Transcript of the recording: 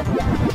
Yeah.